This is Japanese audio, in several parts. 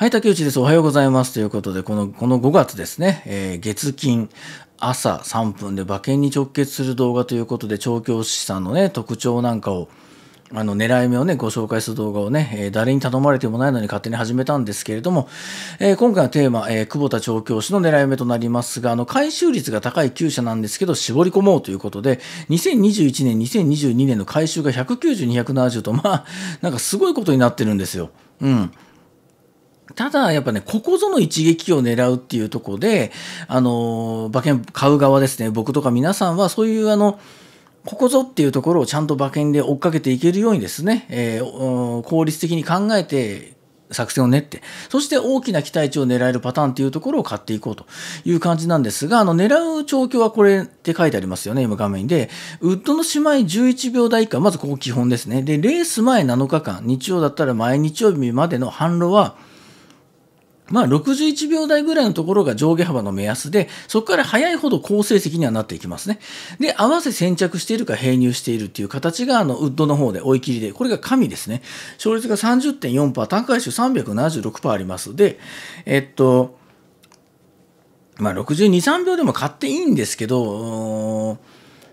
はい、竹内です。おはようございます。ということで、この、この5月ですね、えー、月金、朝3分で馬券に直結する動画ということで、調教師さんのね、特徴なんかを、あの狙い目をね、ご紹介する動画をね、えー、誰に頼まれてもないのに勝手に始めたんですけれども、えー、今回のテーマ、えー、久保田調教師の狙い目となりますが、あの、回収率が高い厩舎なんですけど、絞り込もうということで、2021年、2022年の回収が190、270と、まあ、なんかすごいことになってるんですよ。うん。ただ、やっぱね、ここぞの一撃を狙うっていうところで、あの、馬券買う側ですね、僕とか皆さんはそういうあの、ここぞっていうところをちゃんと馬券で追っかけていけるようにですね、えー、効率的に考えて作戦を練って、そして大きな期待値を狙えるパターンっていうところを買っていこうという感じなんですが、あの、狙う調教はこれって書いてありますよね、今画面で。ウッドの姉妹11秒台以下、まずここ基本ですね。で、レース前7日間、日曜だったら前日曜日までの販路は、まあ、61秒台ぐらいのところが上下幅の目安で、そこから早いほど好成績にはなっていきますね。で、合わせ先着しているか併入しているっていう形が、あの、ウッドの方で追い切りで、これが神ですね。勝率が30.4%、単回数376%あります。で、えっと、まあ、62、3秒でも買っていいんですけど、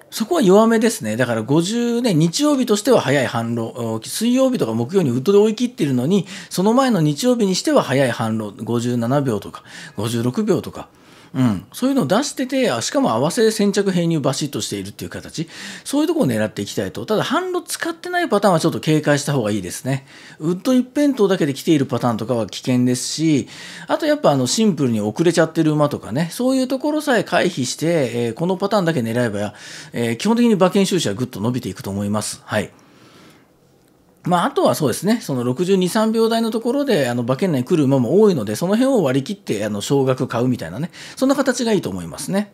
そこは弱めですね。だから50年、日曜日としては早い反論、水曜日とか木曜にウッドで追い切ってるのに、その前の日曜日にしては早い反論、57秒とか、56秒とか、うん、そういうのを出してて、しかも合わせ先着編入バシッとしているっていう形、そういうところを狙っていきたいと。ただ、販路使ってないパターンはちょっと警戒した方がいいですね。ウッド一辺倒だけで来ているパターンとかは危険ですし、あとやっぱあのシンプルに遅れちゃってる馬とかね、そういうところさえ回避して、えー、このパターンだけ狙えば、えー、基本的に馬券収支はぐっと伸びていくと思います。はい。まあ、あとはそうですね、その62、3秒台のところで、あの、馬券内に来る馬も多いので、その辺を割り切って、あの、少額買うみたいなね、そんな形がいいと思いますね。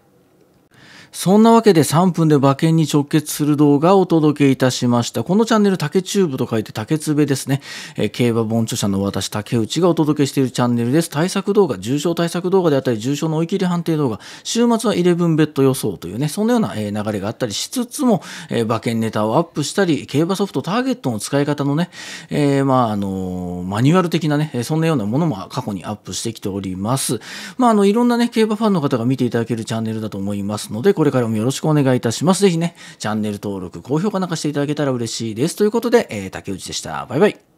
そんなわけで3分で馬券に直結する動画をお届けいたしました。このチャンネル、竹チューブと書いて竹つべですね。えー、競馬本著者の私、竹内がお届けしているチャンネルです。対策動画、重症対策動画であったり、重症の追い切り判定動画、週末は11ベッド予想というね、そんなような、え流れがあったりしつつも、えー、馬券ネタをアップしたり、競馬ソフトターゲットの使い方のね、え、まあ、あのマニュアル的なね、そんなようなものも過去にアップしてきております。まあ、あの、いろんなね、競馬ファンの方が見ていただけるチャンネルだと思いますので、これからもよろしくお願いいいたします。ぜひね、チャンネル登録、高評価なんかしていただけたら嬉しいです。ということで、えー、竹内でした。バイバイ。